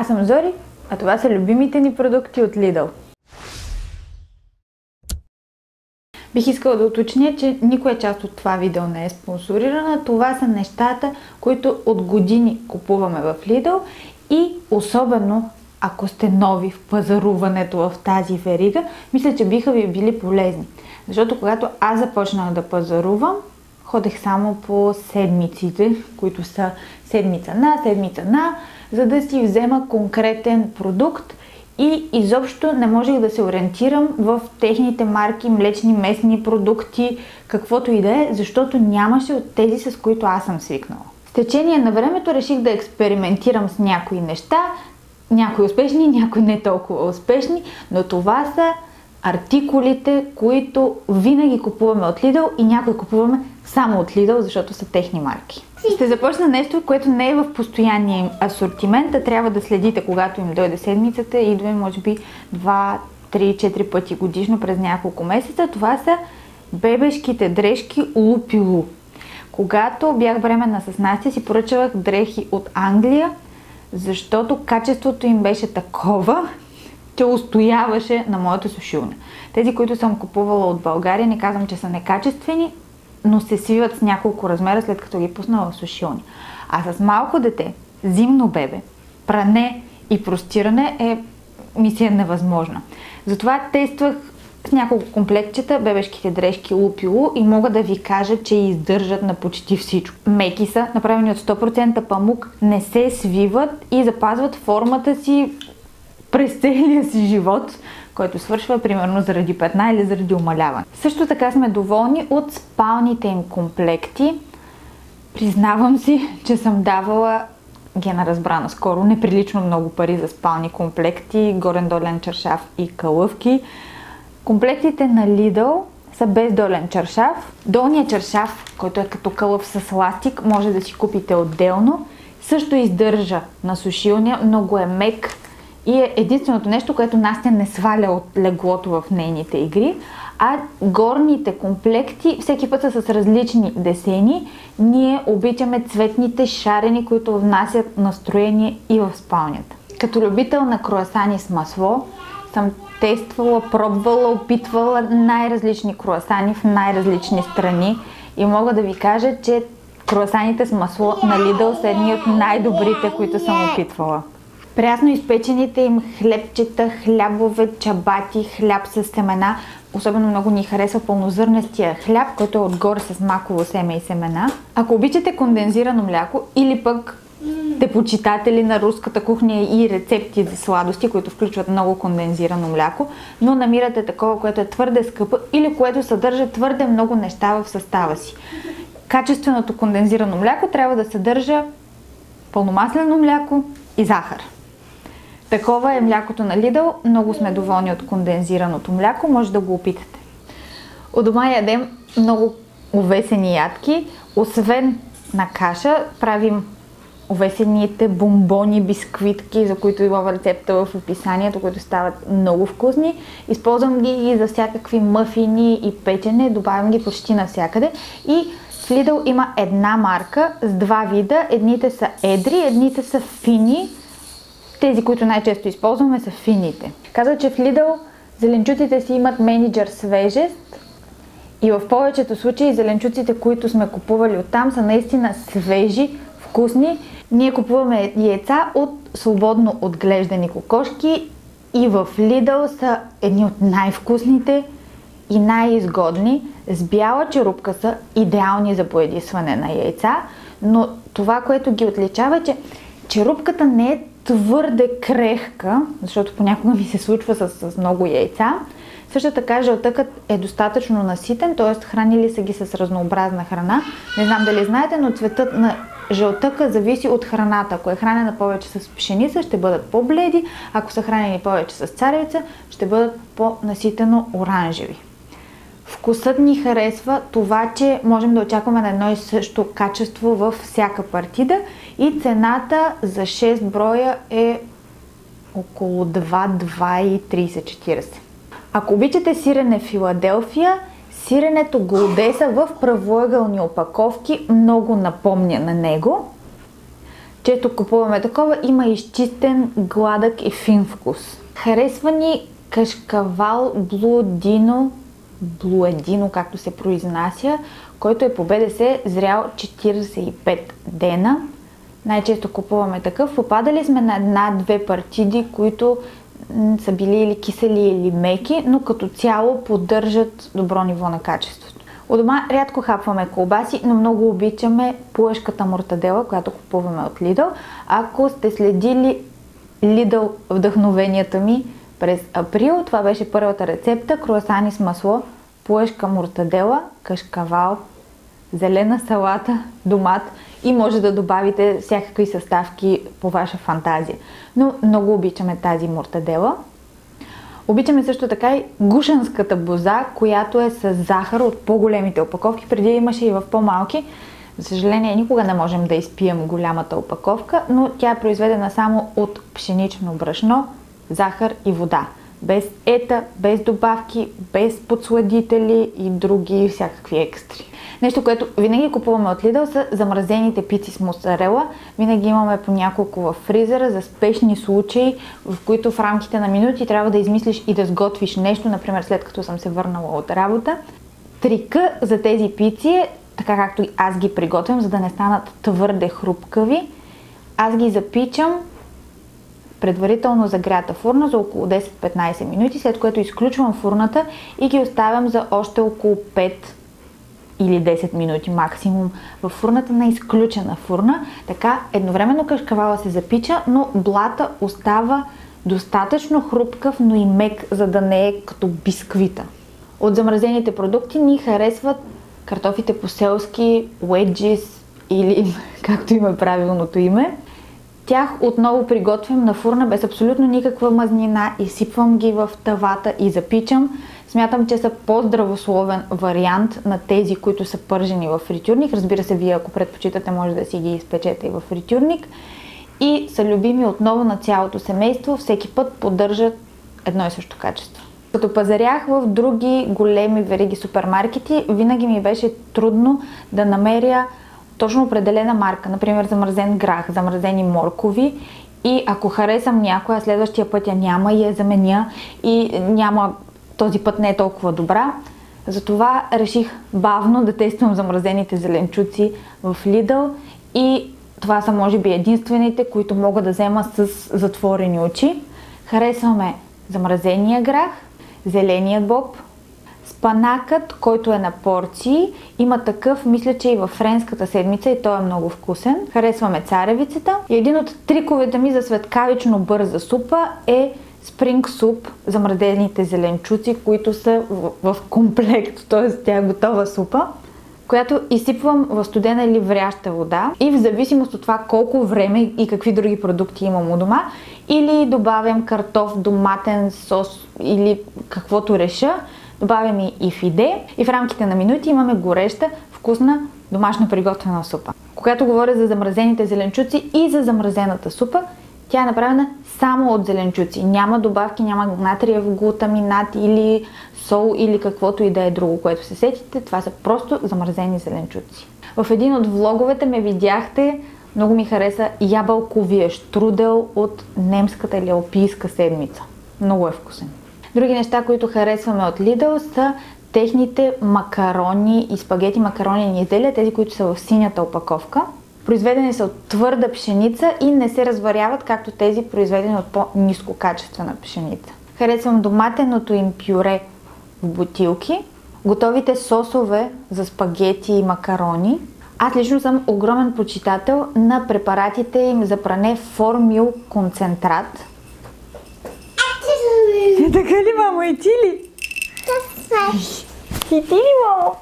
Аз съм Зори, а това са любимите ни продукти от Lidl. Бих искала да уточня, че никоя част от това видео не е спонсорирана. Това са нещата, които от години купуваме в Lidl и особено ако сте нови в пазаруването в тази верига, мисля, че биха ви били полезни. Защото когато аз започнах да пазарувам, ходех само по седмиците, които са седмица на, седмица на, за да си взема конкретен продукт и изобщо не можех да се ориентирам в техните марки, млечни, местни продукти, каквото и да е, защото нямаше от тези, с които аз съм свикнала. С течение на времето реших да експериментирам с някои неща, някои успешни, някои не толкова успешни, но това са артикулите, които винаги купуваме от Lidl и някои купуваме само от Lidl, защото са техни марки. Ще започна нещо, което не е в постоянния им асортимент, а трябва да следите, когато им дойде седмицата. Идваме, може би, 2, 3, 4 пъти годишно през няколко месеца. Това са бебешките дрежки Лупилу. Когато бях бременна с Настя, си поръчавах дрехи от Англия, защото качеството им беше такова, че устояваше на моята сушилня. Тези, които съм купувала от България, не казвам, че са некачествени, но се свиват с няколко размера, след като ги пусна в сушилни. А с малко дете, зимно бебе, пране и простиране е мисия невъзможна. Затова тествах с няколко комплектчета бебешките дрежки Лупилу и мога да ви кажа, че издържат на почти всичко. Меки са, направени от 100% памук, не се свиват и запазват формата си през целия си живот, който свършва примерно заради петна или заради умаляване. Също така сме доволни от спалните им комплекти. Признавам си, че съм давала Гена разбрана скоро неприлично много пари за спални комплекти, горен-долен чаршав и кълъвки. Комплектите на Lidl са без долен чаршав. Долният чаршав, който е като кълъв с ластик, може да си купите отделно. Също издържа на сушилния, много е мек, и е единственото нещо, което Настя не сваля от леглото в нейните игри, а горните комплекти всеки път са с различни десени. Ние обичаме цветните шарени, които внасят настроение и в спалнята. Като любител на круасани с масло, съм тествала, пробвала, опитвала най-различни круасани в най-различни страни и мога да ви кажа, че круасаните с масло на Lidl са едни от най-добрите, които съм опитвала. Прясно изпечените им хлебчета, хлябове, чабати, хляб с семена. Особено много ни харесва пълнозърнестия хляб, който е отгоре с маково семе и семена. Ако обичате кондензирано мляко или пък те почитатели на руската кухня и рецепти за сладости, които включват много кондензирано мляко, но намирате такова, което е твърде скъпо или което съдържа твърде много неща в състава си. Качественото кондензирано мляко трябва да съдържа пълномаслено мляко и захар. Такова е млякото на Lidl. Много сме доволни от кондензираното мляко. Може да го опитате. У дома ядем много овесени ядки. Освен на каша, правим овесените бомбони, бисквитки, за които има рецепта в описанието, които стават много вкусни. Използвам ги и за всякакви мъфини и печене, добавям ги почти навсякъде. И в Lidl има една марка с два вида. Едните са едри, едните са фини тези, които най-често използваме, са фините. Казва, че в Lidl зеленчуците си имат менеджер свежест и в повечето случаи зеленчуците, които сме купували оттам, са наистина свежи, вкусни. Ние купуваме яйца от свободно отглеждани кокошки и в Lidl са едни от най-вкусните и най-изгодни. С бяла черупка са идеални за поедисване на яйца, но това, което ги отличава е, че черупката не е твърде крехка, защото понякога ми се случва с, с много яйца. Също така жълтъкът е достатъчно наситен, т.е. хранили са ги с разнообразна храна. Не знам дали знаете, но цветът на жълтъка зависи от храната. Ако е хранена повече с пшеница, ще бъдат по-бледи, ако са хранени повече с царевица, ще бъдат по-наситено оранжеви. Вкусът ни харесва това, че можем да очакваме на едно и също качество във всяка партида и цената за 6 броя е около 2,2,30-40. Ако обичате сирене Филаделфия, сиренето Голдеса в правоъгълни опаковки много напомня на него. често купуваме такова, има изчистен, гладък и фин вкус. Харесва ни кашкавал блудино, блуедино, както се произнася, който е по БДС зрял 45 дена. Най-често купуваме такъв. Попадали сме на една-две партиди, които са били или кисели или меки, но като цяло поддържат добро ниво на качеството. У дома рядко хапваме колбаси, но много обичаме плъшката мортадела, която купуваме от Lidl. Ако сте следили Lidl вдъхновенията ми през април, това беше първата рецепта. Круасани с масло, плъшка мортадела, кашкавал, зелена салата, домат и може да добавите всякакви съставки по ваша фантазия. Но много обичаме тази мортадела. Обичаме също така и гушанската боза, която е с захар от по-големите опаковки. Преди имаше и в по-малки. За съжаление, никога не можем да изпием голямата опаковка, но тя е произведена само от пшенично брашно, захар и вода. Без ета, без добавки, без подсладители и други всякакви екстри. Нещо, което винаги купуваме от Lidl са замразените пици с моцарела. Винаги имаме по няколко в фризера за спешни случаи, в които в рамките на минути трябва да измислиш и да сготвиш нещо, например след като съм се върнала от работа. Трика за тези пици е, така както и аз ги приготвям, за да не станат твърде хрупкави. Аз ги запичам предварително загрята фурна за около 10-15 минути, след което изключвам фурната и ги оставям за още около 5 или 10 минути максимум в фурната на изключена фурна. Така едновременно кашкавала се запича, но блата остава достатъчно хрупкав, но и мек, за да не е като бисквита. От замразените продукти ни харесват картофите по-селски, уеджис или както има правилното име. Тях отново приготвям на фурна без абсолютно никаква мазнина, изсипвам ги в тавата и запичам. Смятам, че са по-здравословен вариант на тези, които са пържени в фритюрник. Разбира се, вие ако предпочитате, може да си ги изпечете и в фритюрник. И са любими отново на цялото семейство. Всеки път поддържат едно и също качество. Като пазарях в други големи вериги супермаркети, винаги ми беше трудно да намеря точно определена марка, например замразен грах, замразени моркови и ако харесам някоя, следващия път я няма и я заменя и няма този път не е толкова добра. Затова реших бавно да тествам замразените зеленчуци в Lidl и това са може би единствените, които мога да взема с затворени очи. Харесваме замразения грах, зеленият боб, спанакът, който е на порции. Има такъв, мисля, че и във френската седмица и той е много вкусен. Харесваме царевицата. И един от триковете ми за светкавично бърза супа е спринг суп, замразените зеленчуци, които са в, в комплект, т.е. тя е готова супа, която изсипвам в студена или вряща вода и в зависимост от това колко време и какви други продукти имам у дома, или добавям картоф, доматен сос или каквото реша, добавям и фиде и в рамките на минути имаме гореща, вкусна, домашно приготвена супа. Когато говоря за замразените зеленчуци и за замразената супа, тя е направена само от зеленчуци. Няма добавки, няма натриев глутаминат или сол или каквото и да е друго, което се сетите. Това са просто замразени зеленчуци. В един от влоговете ме видяхте, много ми хареса ябълковия штрудел от немската или алпийска седмица. Много е вкусен. Други неща, които харесваме от Lidl са техните макарони и спагети макарони изделия, тези, които са в синята опаковка. Произведени са от твърда пшеница и не се разваряват, както тези произведени от по-низко качествена пшеница. Харесвам доматеното им пюре в бутилки, готовите сосове за спагети и макарони. Аз лично съм огромен почитател на препаратите им за пране формил концентрат. Така ли, мамо? И ти ли? И ти ли, мамо?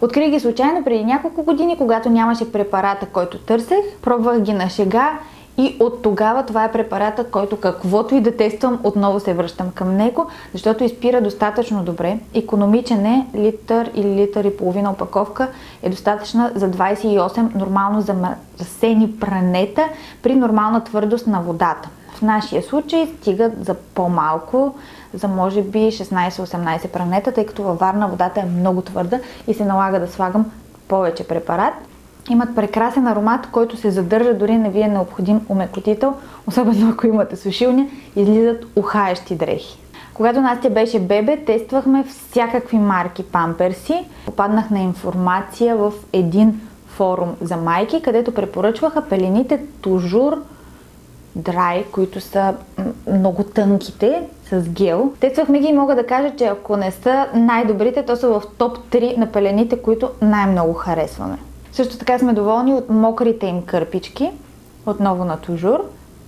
Открих ги случайно преди няколко години, когато нямаше препарата, който търсех. Пробвах ги на шега и от тогава това е препарата, който каквото и да тествам, отново се връщам към него, защото изпира достатъчно добре. Економичен е, литър или литър и половина опаковка е достатъчна за 28 нормално замърсени пранета при нормална твърдост на водата. В нашия случай стигат за по-малко, за може би 16-18 пранета, тъй като във Варна водата е много твърда и се налага да слагам повече препарат. Имат прекрасен аромат, който се задържа дори не ви е необходим умекотител, особено ако имате сушилня, излизат ухаещи дрехи. Когато Настя беше бебе, тествахме всякакви марки памперси. Попаднах на информация в един форум за майки, където препоръчваха пелените Тужур Драй, които са много тънките с гел. Тествахме ги и мога да кажа, че ако не са най-добрите, то са в топ 3 на пелените, които най-много харесваме. Също така сме доволни от мокрите им кърпички, отново на Тужур.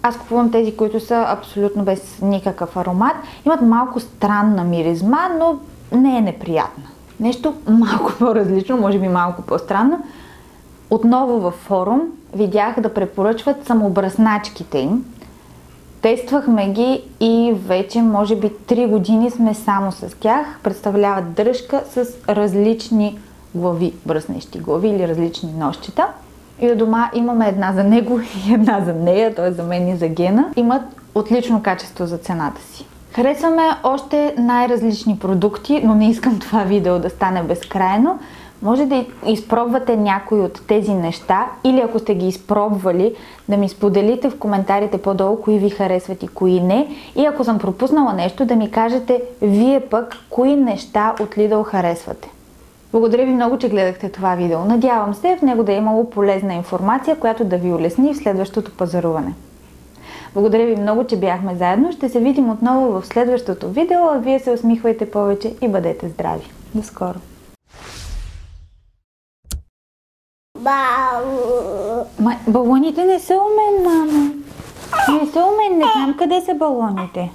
Аз купувам тези, които са абсолютно без никакъв аромат. Имат малко странна миризма, но не е неприятна. Нещо малко по-различно, може би малко по-странно. Отново във форум видях да препоръчват самобръсначките им. Тествахме ги и вече може би 3 години сме само с тях. Представляват дръжка с различни глави, бръснещи глави или различни нощчета. И от дома имаме една за него и една за нея, т.е. за мен и за Гена. Имат отлично качество за цената си. Харесваме още най-различни продукти, но не искам това видео да стане безкрайно. Може да изпробвате някои от тези неща или ако сте ги изпробвали, да ми споделите в коментарите по-долу кои ви харесват и кои не. И ако съм пропуснала нещо, да ми кажете вие пък кои неща от Lidl харесвате. Благодаря ви много, че гледахте това видео. Надявам се в него да е имало полезна информация, която да ви улесни в следващото пазаруване. Благодаря ви много, че бяхме заедно. Ще се видим отново в следващото видео, а вие се усмихвайте повече и бъдете здрави. До скоро! Балоните не са у мен, мама. Не са у мен, не знам къде са балоните.